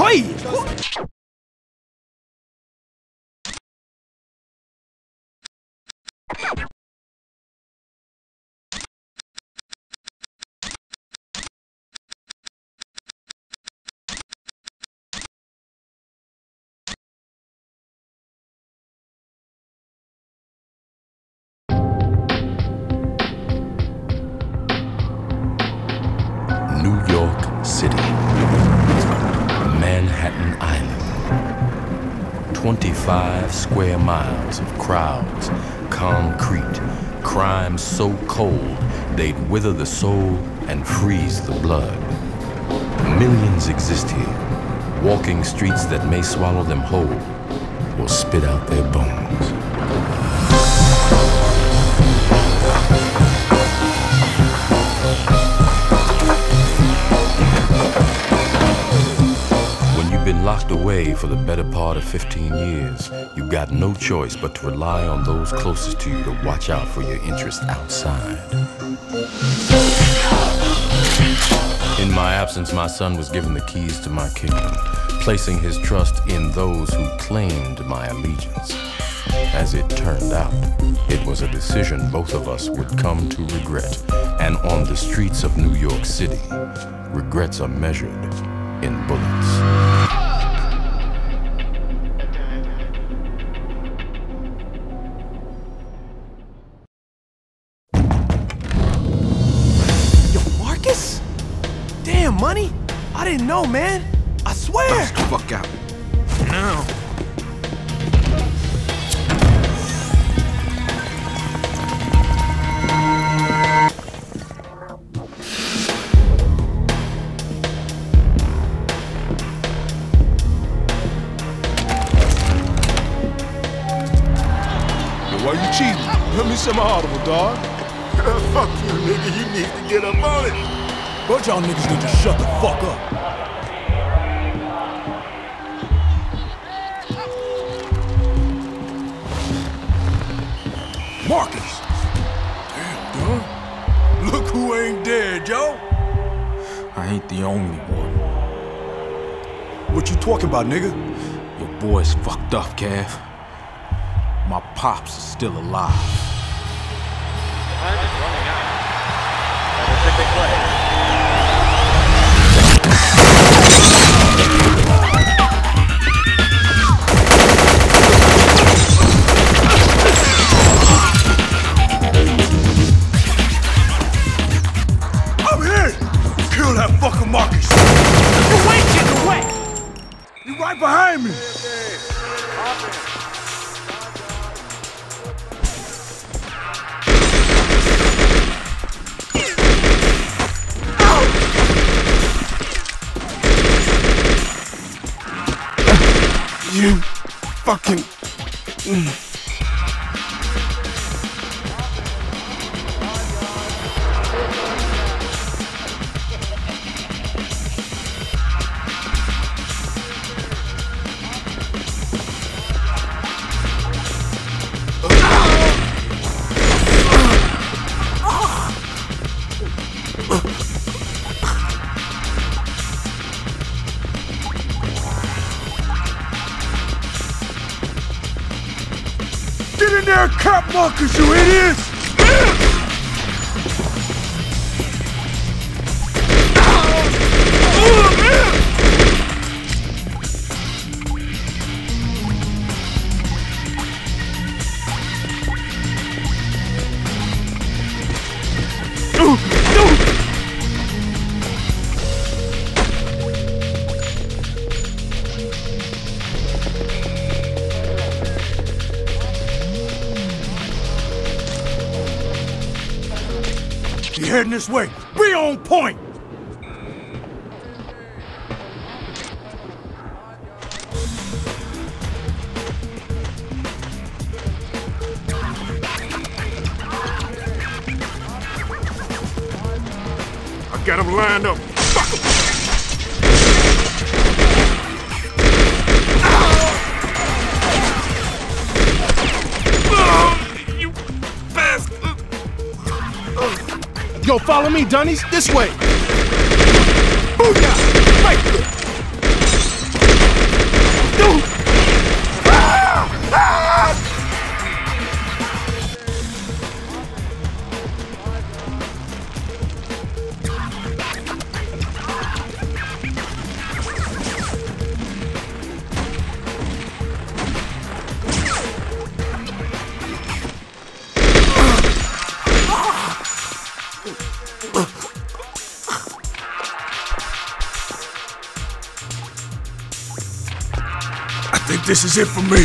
Hey! New Manhattan Island. 25 square miles of crowds, concrete, crime so cold they'd wither the soul and freeze the blood. Millions exist here, walking streets that may swallow them whole or spit out their bones. Locked away for the better part of 15 years, you've got no choice but to rely on those closest to you to watch out for your interests outside. In my absence, my son was given the keys to my kingdom, placing his trust in those who claimed my allegiance. As it turned out, it was a decision both of us would come to regret. And on the streets of New York City, regrets are measured in bullets. I didn't know, man. I swear. Fuck out. No. Yo, why you cheating? Let me some audible, dog. Fuck you, nigga. You need to get up on it. Bunch y'all niggas need to shut the fuck up. Marcus! Damn, dog. Look who ain't dead, yo. I ain't the only one. What you talking about, nigga? Your boy's fucked up, Cav. My pops is still alive. That fucker Marcus. You ain't getting away! You right behind me. You fucking. Get Marcus, you idiots. Heading this way? Be on point. I got him lined up. Yo, follow me, Dunnies. This way. Booyah! I think this is it for me.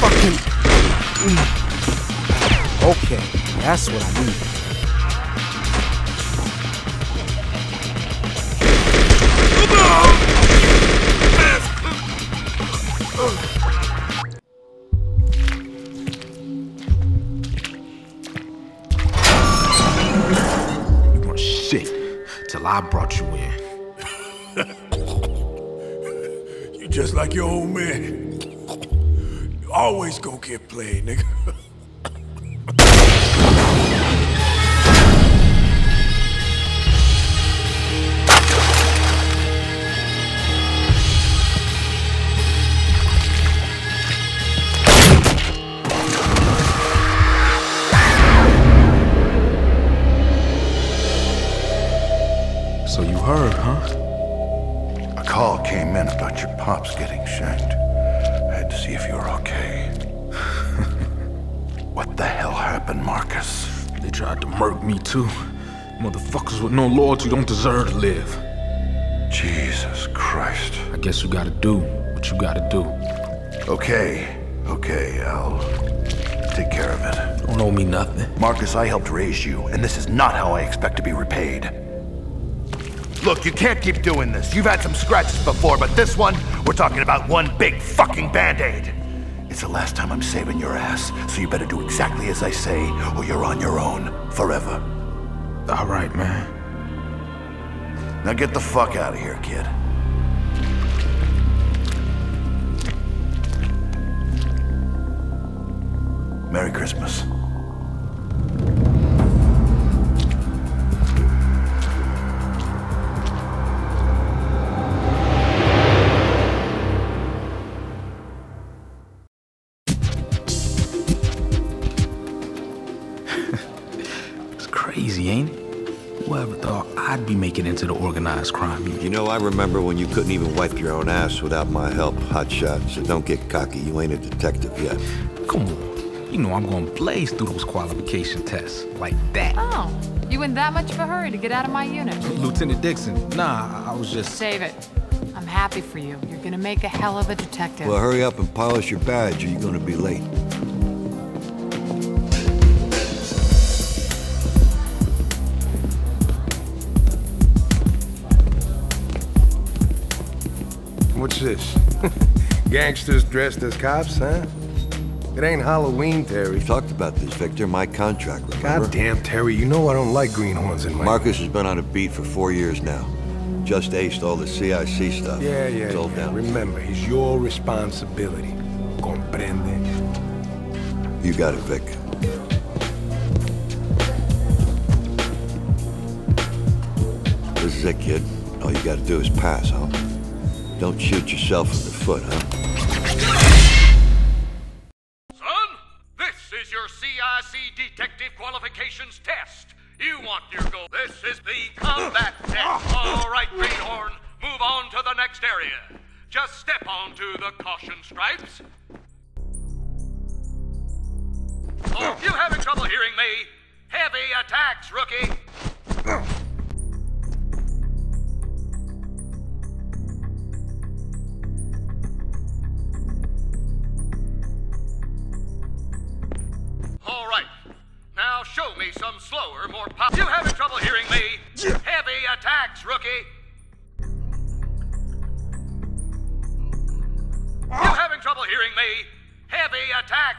Fucking. Okay, that's what I need. Weren't shit till I brought you in. You just like your old man. You always go get played, nigga. I had to see if you were okay. what the hell happened, Marcus? They tried to murk me too. Motherfuckers with no loyalty don't deserve to live. Jesus Christ. I guess you gotta do what you gotta do. Okay, okay, I'll take care of it. Don't owe me nothing. Marcus, I helped raise you, and this is not how I expect to be repaid. Look, you can't keep doing this. You've had some scratches before, but this one, we're talking about one big fucking band-aid. It's the last time I'm saving your ass, so you better do exactly as I say, or you're on your own, forever. All right, man. Now get the fuck out of here, kid. Merry Christmas. I'd be making it into the organized crime unit? You know, I remember when you couldn't even wipe your own ass without my help, hotshot. So don't get cocky. You ain't a detective yet. Come on. You know I'm gonna blaze through those qualification tests. Like that. Oh, you in that much of a hurry to get out of my unit? Lieutenant Dixon, nah, I was just. Save it. I'm happy for you. You're gonna make a hell of a detective. Well, hurry up and polish your badge or you're gonna be late. What's this? Gangsters dressed as cops, huh? It ain't Halloween, Terry. We talked about this, Victor. My contract, remember? Goddamn, Terry, you know I don't like greenhorns in my... Marcus has been on a beat for four years now. Just aced all the CIC stuff. Yeah, yeah, It's all yeah. down. Remember, he's your responsibility. Comprende? You got it, Vic. This is it, kid. All you gotta do is pass, huh? Don't shoot yourself in the foot, huh? Son, this is your CIC detective qualifications test. You want your goal. This is the combat test. All right, Greenhorn, move on to the next area. Just step onto the caution stripes. Oh, you having trouble hearing me? Heavy attacks, rookie. Some slower, more pop. You having trouble hearing me? Heavy attacks, rookie. You ah. having trouble hearing me? Heavy attacks.